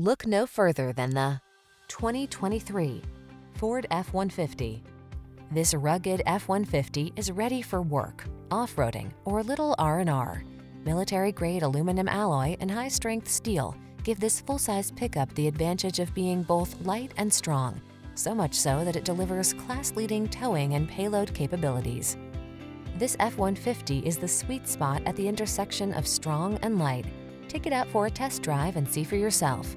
Look no further than the 2023 Ford F-150. This rugged F-150 is ready for work, off-roading, or a little R&R. Military-grade aluminum alloy and high-strength steel give this full-size pickup the advantage of being both light and strong, so much so that it delivers class-leading towing and payload capabilities. This F-150 is the sweet spot at the intersection of strong and light. Take it out for a test drive and see for yourself.